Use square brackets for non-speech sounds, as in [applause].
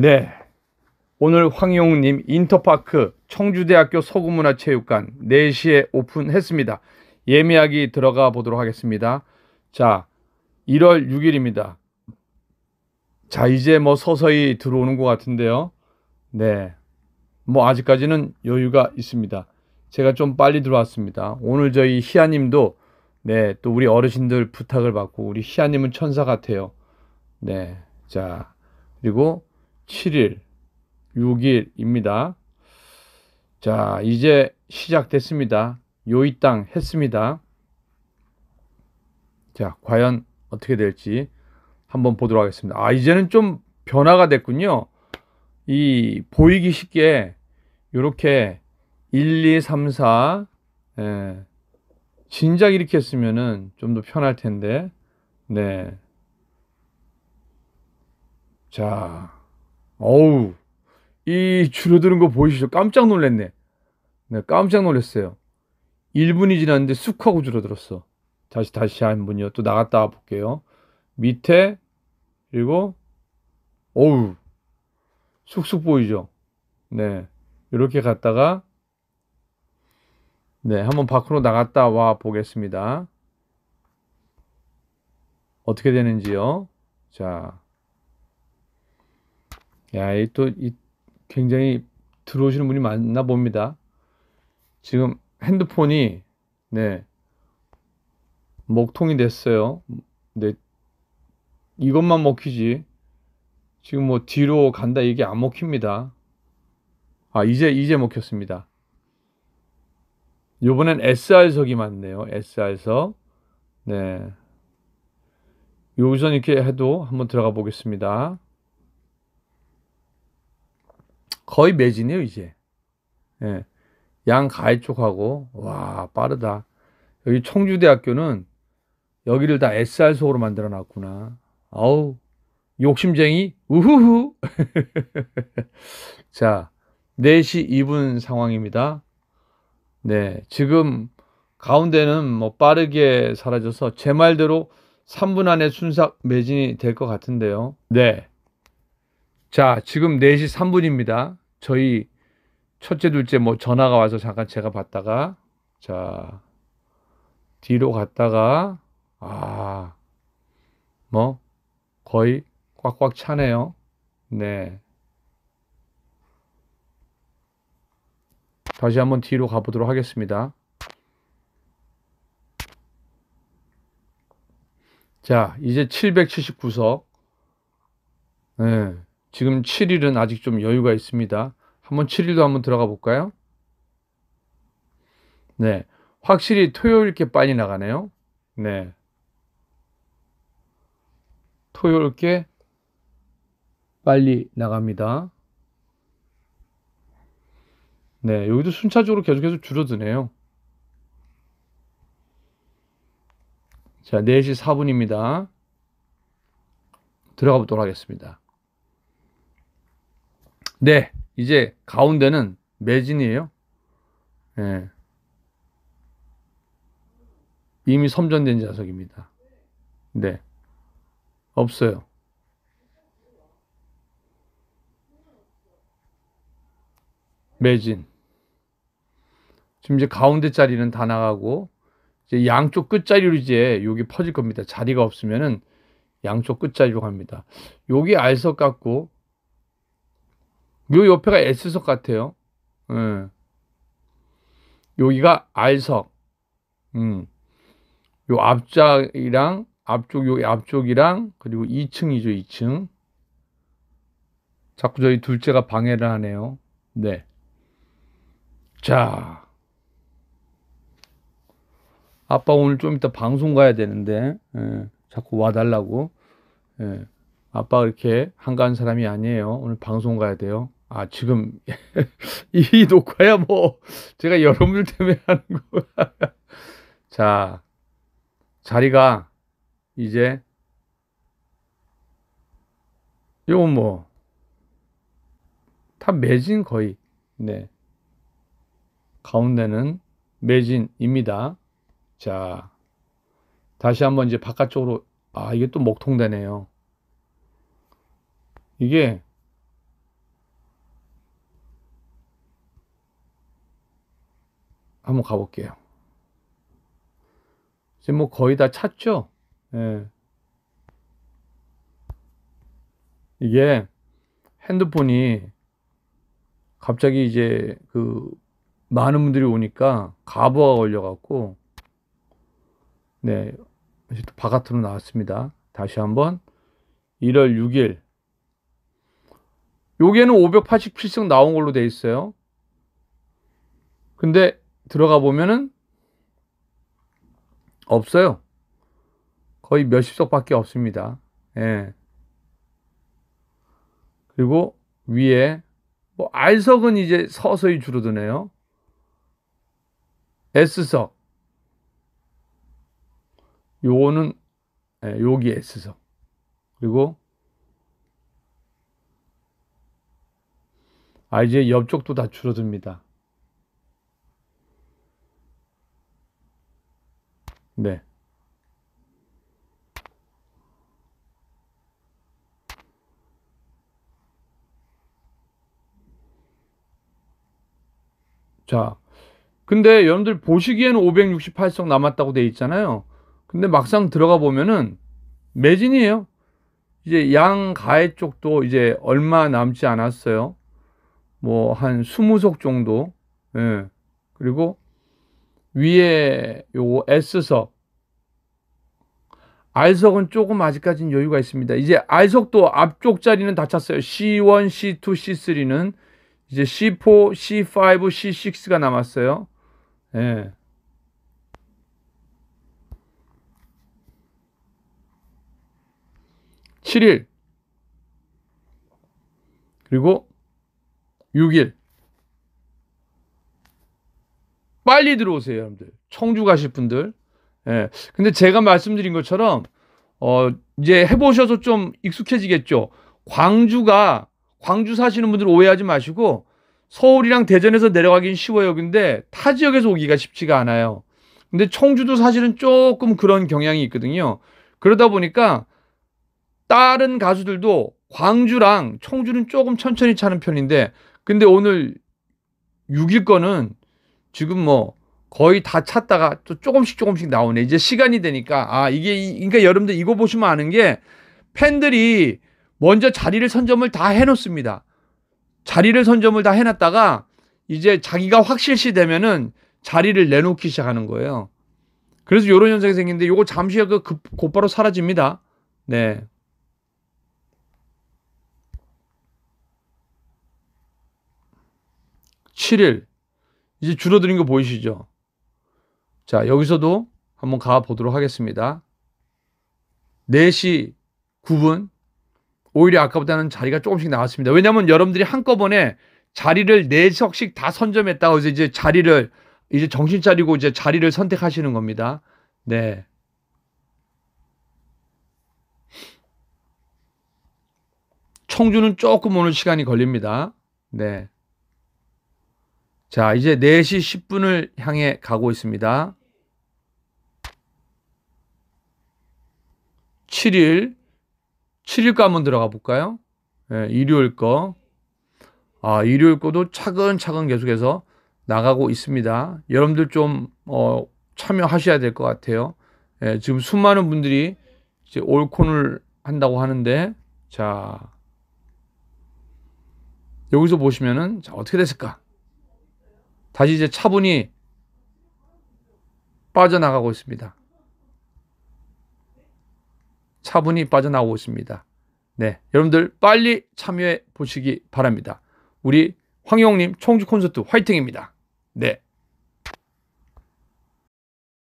네. 오늘 황용님 인터파크 청주대학교 서구문화체육관 4시에 오픈했습니다. 예매하기 들어가 보도록 하겠습니다. 자, 1월 6일입니다. 자, 이제 뭐 서서히 들어오는 것 같은데요. 네. 뭐 아직까지는 여유가 있습니다. 제가 좀 빨리 들어왔습니다. 오늘 저희 희아님도 네, 또 우리 어르신들 부탁을 받고 우리 희아님은 천사 같아요. 네. 자, 그리고 7일, 6일입니다. 자, 이제 시작됐습니다. 요이 땅 했습니다. 자, 과연 어떻게 될지 한번 보도록 하겠습니다. 아, 이제는 좀 변화가 됐군요. 이 보이기 쉽게 이렇게 1, 2, 3, 4 예, 진작 이렇게 했으면은 좀 더 편할 텐데 네. 자, 어우, 이 줄어드는 거 보이시죠? 깜짝 놀랐네. 네, 깜짝 놀랐어요. 1분이 지났는데 쑥 하고 줄어들었어. 다시, 다시 한 분이요. 또 나갔다 볼게요. 밑에, 그리고, 어우, 쑥쑥 보이죠? 네. 이렇게 갔다가, 네, 한번 밖으로 나갔다 와 보겠습니다. 어떻게 되는지요? 자, 야, 이 또, 이 굉장히 들어오시는 분이 많나 봅니다. 지금 핸드폰이, 네, 먹통이 됐어요. 네, 이것만 먹히지. 지금 뭐 뒤로 간다 이게 안 먹힙니다. 아, 이제, 이제 먹혔습니다. 요번엔 SR석이 맞네요. SR석. 네. 여기서 이렇게 해도 한번 들어가 보겠습니다. 거의 매진이에요, 이제. 예. 양 가해 쪽하고, 와, 빠르다. 여기 청주대학교는 여기를 다 SR석으로 만들어 놨구나. 아우, 욕심쟁이, 우후후. [laughs] 자, 4시 2분 상황입니다. 네, 지금 가운데는 뭐 빠르게 사라져서 제 말대로 3분 안에 순삭 매진이 될 것 같은데요. 네. 자, 지금 4시 3분입니다. 저희 첫째, 둘째 뭐 전화가 와서 잠깐 제가 봤다가 자, 뒤로 갔다가 아, 뭐 거의 꽉꽉 차네요. 네. 다시 한번 뒤로 가보도록 하겠습니다. 자, 이제 779석. 네, 지금 7일은 아직 좀 여유가 있습니다. 한번 7일도 한번 들어가 볼까요? 네, 확실히 토요일 게 빨리 나가네요. 네. 토요일 게 빨리 나갑니다. 네, 여기도 순차적으로 계속해서 줄어드네요. 자, 4시 4분입니다. 들어가 보도록 하겠습니다. 네, 이제 가운데는 매진이에요. 네. 이미 섬전된 좌석입니다. 네. 없어요. 매진. 지금 이제 가운데 자리는 다 나가고 이제 양쪽 끝자리로 이제 여기 퍼질 겁니다. 자리가 없으면은 양쪽 끝자리로 갑니다. 여기 R석 같고 요 옆에가 S석 같아요. 예. 여기가 R석. 음. 요 앞자이랑 앞쪽 요 앞쪽이랑 그리고 2층이죠, 2층. 자꾸 저희 둘째가 방해를 하네요. 네. 자. 아빠 오늘 좀 이따 방송 가야 되는데, 예, 자꾸 와달라고. 예, 아빠 이렇게 한가한 사람이 아니에요. 오늘 방송 가야 돼요. 아, 지금, [laughs] 이 녹화야 뭐, 제가 여러분들 때문에 하는 거야. [laughs] 자, 자리가 이제, 요건 뭐, 다 매진 거의, 네. 가운데는 매진입니다. 자, 다시 한번 이제 바깥쪽으로, 아, 이게 또 목통되네요. 이게 한번 가볼게요. 이제 뭐 거의 다 찼죠? 예. 이게 핸드폰이 갑자기 이제 그 많은 분들이 오니까 가부가 걸려갖고 네 이제 또 바깥으로 나왔습니다. 다시 한번 1월 6일 여기에는 587석 나온 걸로 돼 있어요. 근데 들어가 보면은 없어요. 거의 몇십 석밖에 없습니다. 예. 그리고 위에 뭐 R석은 이제 서서히 줄어드네요. S석. 요거는 예, 여기 S석. 그리고 아 이제 옆쪽도 다 줄어듭니다. 네. 자, 근데 여러분들 보시기에는 568석 남았다고 돼 있잖아요. 근데 막상 들어가 보면은 매진이에요. 이제 양가해 쪽도 이제 얼마 남지 않았어요. 뭐 한 20석 정도. 예. 그리고 위에 요 S석 R석은 조금 아직까지는 여유가 있습니다. 이제 R석도 앞쪽 자리는 다 찼어요. C1, C2, C3는 이제 C4, C5, C6가 남았어요. 예. (7일) 그리고 (6일) 빨리 들어오세요, 여러분들. 청주 가실 분들. 예. 근데 제가 말씀드린 것처럼, 어, 이제 해보셔서 좀 익숙해지겠죠. 광주가, 광주 사시는 분들 오해하지 마시고, 서울이랑 대전에서 내려가긴 쉬워요. 근데 타 지역에서 오기가 쉽지가 않아요. 근데 청주도 사실은 조금 그런 경향이 있거든요. 그러다 보니까 다른 가수들도 광주랑 청주는 조금 천천히 차는 편인데, 근데 오늘 6일 거는 지금 뭐 거의 다 찼다가 또 조금씩 조금씩 나오네. 이제 시간이 되니까 아 이게 그러니까 여러분들 이거 보시면 아는 게 팬들이 먼저 자리를 선점을 다 해놓습니다. 자리를 선점을 다 해놨다가 이제 자기가 확실시 되면은 자리를 내놓기 시작하는 거예요. 그래서 이런 현상이 생기는데 이거 잠시 그 곧바로 사라집니다. 네. (7일) 이제 줄어드는 거 보이시죠? 자, 여기서도 한번 가 보도록 하겠습니다. 4시 9분. 오히려 아까보다는 자리가 조금씩 나왔습니다. 왜냐하면 여러분들이 한꺼번에 자리를 4석씩 다 선점했다고 해서 이제 자리를 이제 정신 차리고 이제 자리를 선택하시는 겁니다. 네. 청주는 조금 오늘 시간이 걸립니다. 네. 자, 이제 4시 10분을 향해 가고 있습니다. 7일, 7일 거 한번 들어가 볼까요? 네, 일요일 거. 아, 일요일 거도 차근차근 계속해서 나가고 있습니다. 여러분들 좀, 어, 참여하셔야 될 것 같아요. 네, 지금 수많은 분들이 이제 올콘을 한다고 하는데, 자, 여기서 보시면은, 자, 어떻게 됐을까? 다시 이제 차분히 빠져나가고 있습니다. 차분히 빠져나오고 있습니다. 네. 여러분들 빨리 참여해 보시기 바랍니다. 우리 황영님 총주 콘서트 화이팅입니다. 네.